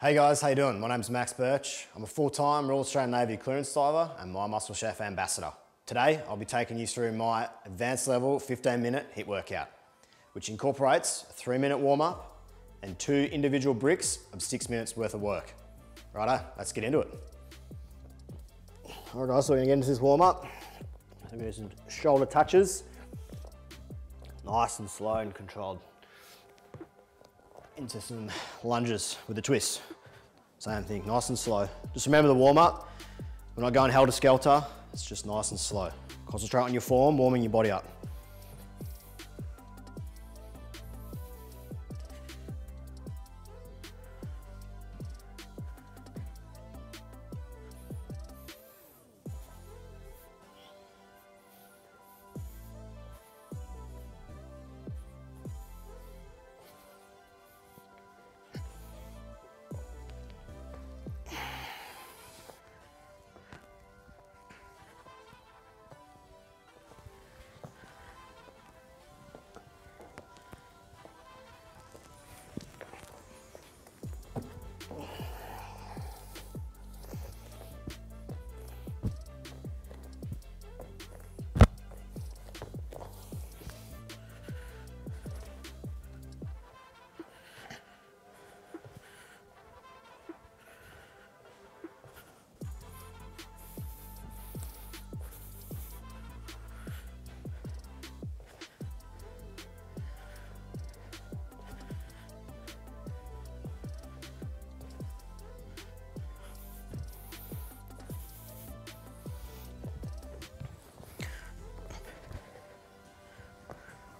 Hey guys, how you doing? My name's Max Burch. I'm a full-time Royal Australian Navy clearance diver and My Muscle Chef ambassador. Today, I'll be taking you through my advanced level 15 minute HIIT workout, which incorporates a three minute warm up and two individual bricks of six minutes worth of work. Righto, let's get into it. All right guys, so we're gonna get into this warm up. I'm gonna do some shoulder touches. Nice and slow and controlled into some lunges with a twist. Same thing, nice and slow. Just remember the warm up. We're not going helter-skelter, it's just nice and slow. Concentrate on your form, warming your body up.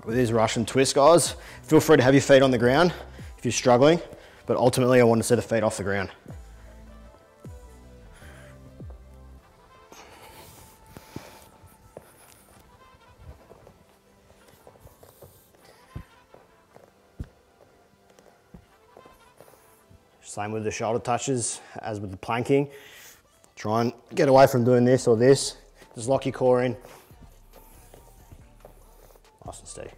With these Russian twist guys, feel free to have your feet on the ground if you're struggling, but ultimately I want to see the feet off the ground. Same with the shoulder touches as with the planking. Try and get away from doing this or this. Just lock your core in, And steady.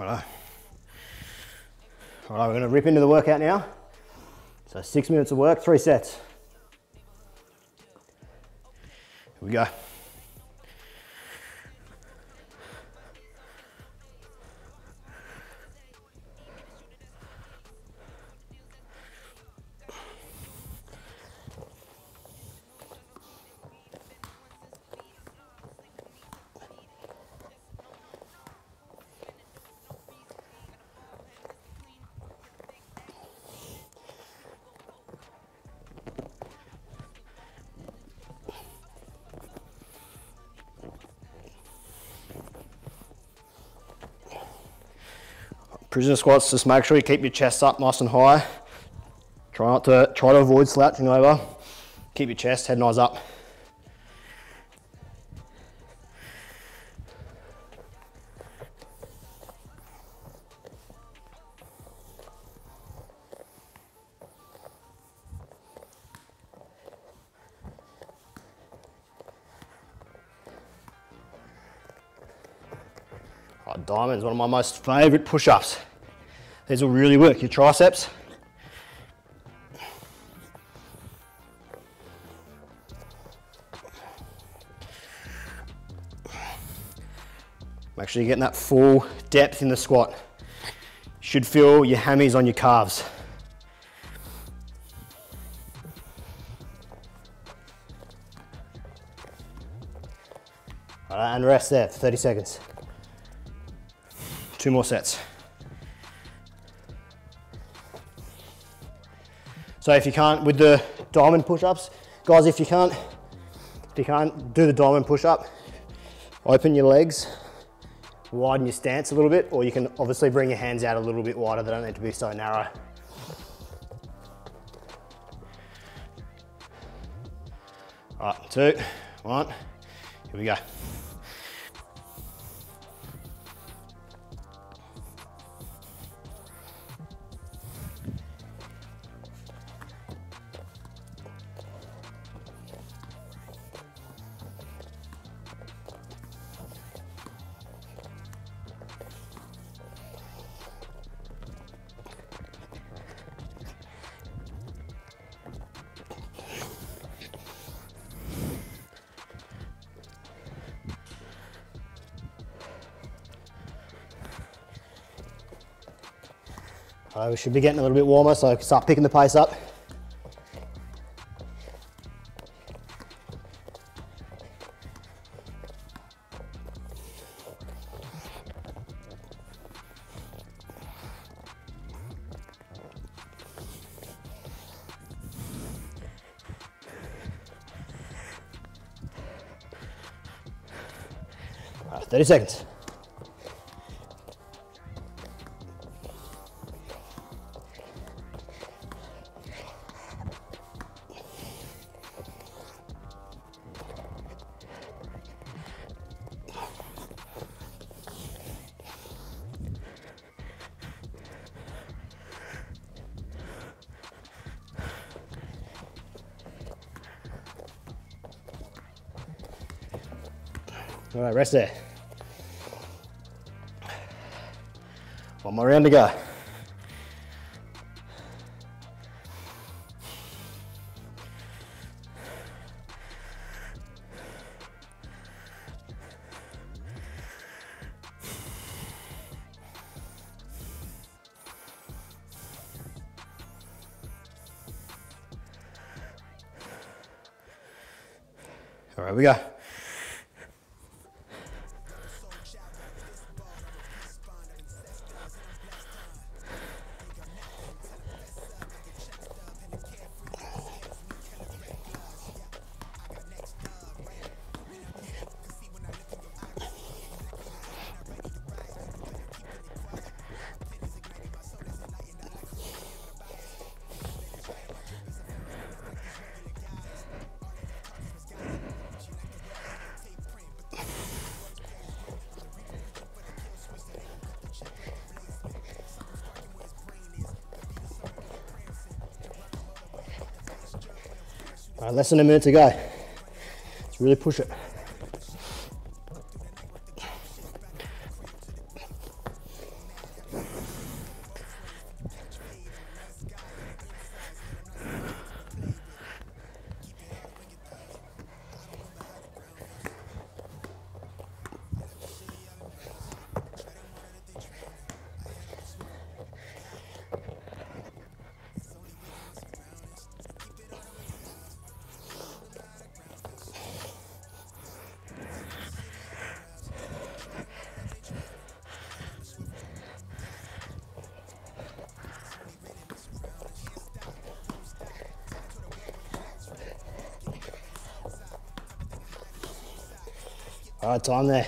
Righto. All right, we're gonna rip into the workout now. So six minutes of work, three sets. Here we go. Prisoner squats, just make sure you keep your chest up nice and high. Try not to, try to avoid slouching over. Keep your chest, head and eyes up. Diamonds, one of my most favorite push-ups. These will really work your triceps. Make sure you're getting that full depth in the squat. Should feel your hammies on your calves. All right, and rest there for 30 seconds. Two more sets. So if you can't, with the diamond push-ups, guys, if you can't, if you can't do the diamond push-up, open your legs, widen your stance a little bit, or you can obviously bring your hands out a little bit wider. They don't need to be so narrow. All right, two, one, here we go. Uh, we should be getting a little bit warmer, so I can start picking the pace up. Right, 30 seconds. All right, rest there. One more round to go. All right, we go. All right, less than a minute to go. Let's really push it. All right, time there.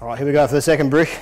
All right, here we go for the second brick.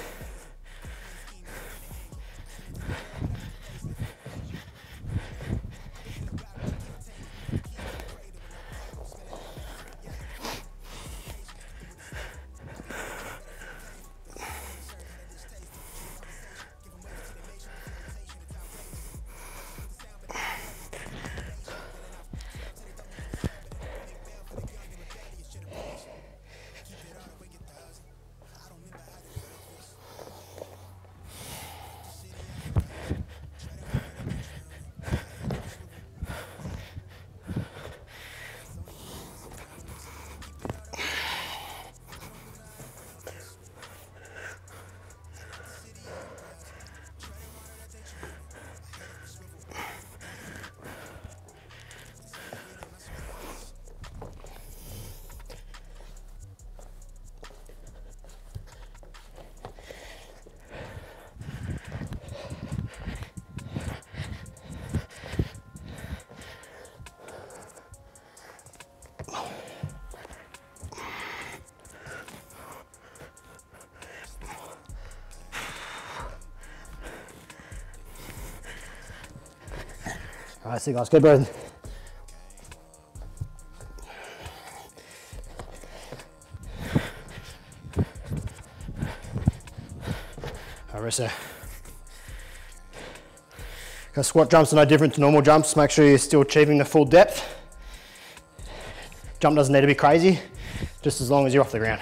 Right, see you guys, keep breathing. Right, rest squat jumps are no different to normal jumps. Make sure you're still achieving the full depth. Jump doesn't need to be crazy, just as long as you're off the ground.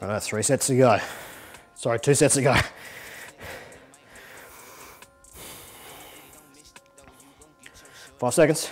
Right, three sets to go. Sorry, two sets to go. Five seconds.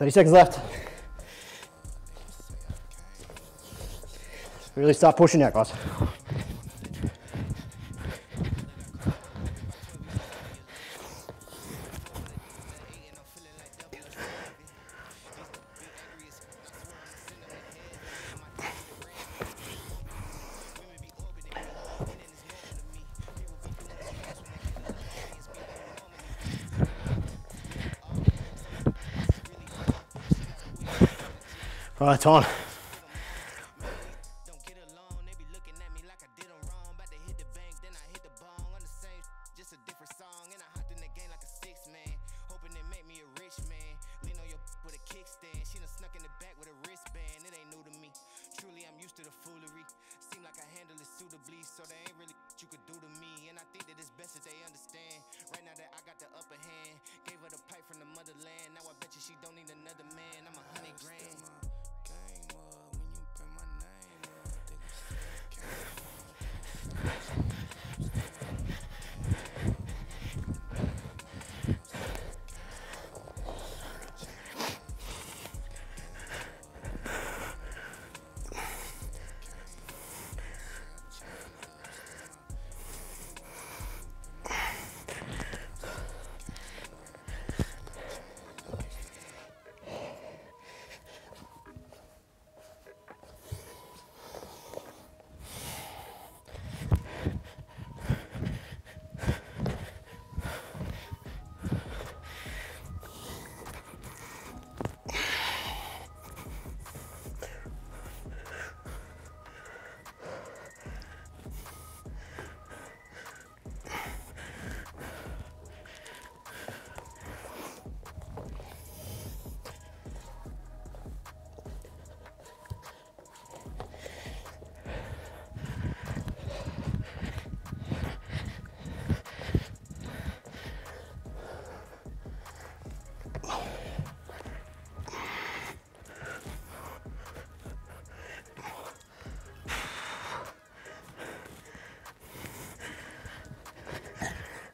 Thirty seconds left. Really start pushing out, guys. Right, time.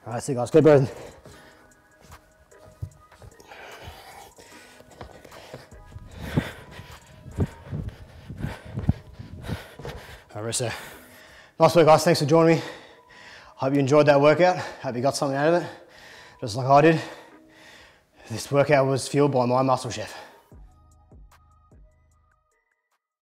All right, see you guys, keep breathing. All right. Nice work, guys. Thanks for joining me. Hope you enjoyed that workout. Hope you got something out of it, just like I did. This workout was fueled by my muscle chef.